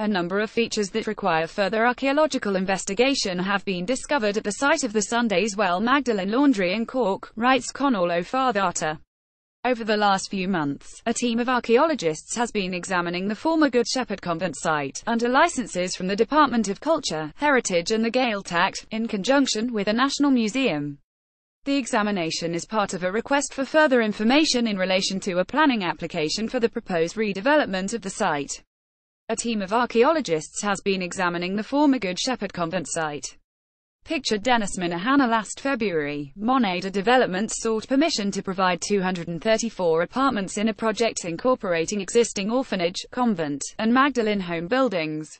A number of features that require further archaeological investigation have been discovered at the site of the Sunday's Well Magdalene Laundry in Cork, writes Conall Ó Fátharta. Over the last few months, a team of archaeologists has been examining the former Good Shepherd Convent site, under licenses from the Department of Culture, Heritage and the Gaeltacht, in conjunction with the National Museum. The examination is part of a request for further information in relation to a planning application for the proposed redevelopment of the site. A team of archaeologists has been examining the former Good Shepherd Convent site. Pictured Denis Minihane last February, Monada Development sought permission to provide 234 apartments in a project incorporating existing orphanage, convent, and Magdalene home buildings.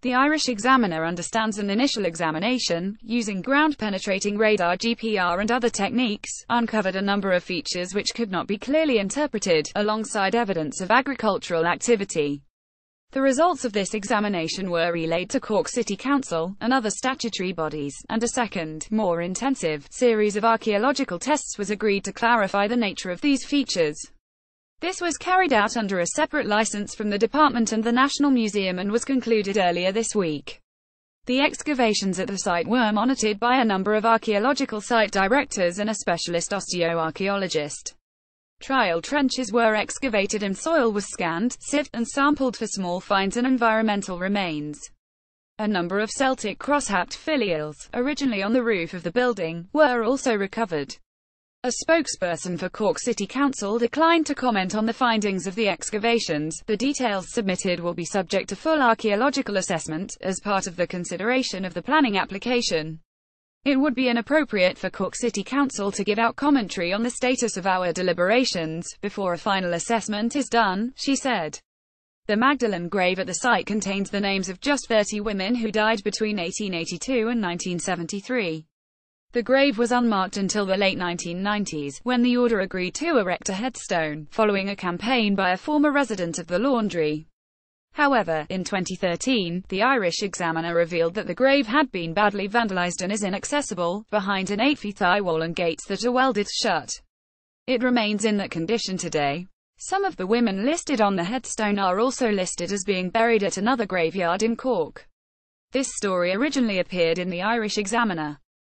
The Irish Examiner understands an initial examination, using ground-penetrating radar GPR and other techniques, uncovered a number of features which could not be clearly interpreted, alongside evidence of agricultural activity. The results of this examination were relayed to Cork City Council, and other statutory bodies, and a second, more intensive, series of archaeological tests was agreed to clarify the nature of these features. This was carried out under a separate license from the department and the National Museum and was concluded earlier this week. The excavations at the site were monitored by a number of archaeological site directors and a specialist osteoarchaeologist. Trial trenches were excavated and soil was scanned, sifted, and sampled for small finds and environmental remains. A number of Celtic crosshapped finials, originally on the roof of the building, were also recovered. A spokesperson for Cork City Council declined to comment on the findings of the excavations. The details submitted will be subject to full archaeological assessment, as part of the consideration of the planning application. It would be inappropriate for Cork City Council to give out commentary on the status of our deliberations, before a final assessment is done, she said. The Magdalene grave at the site contains the names of just 30 women who died between 1882 and 1973. The grave was unmarked until the late 1990s, when the order agreed to erect a headstone, following a campaign by a former resident of the laundry. However, in 2013, the Irish Examiner revealed that the grave had been badly vandalized and is inaccessible, behind an 8-feet high wall and gates that are welded shut. It remains in that condition today. Some of the women listed on the headstone are also listed as being buried at another graveyard in Cork. This story originally appeared in the Irish Examiner.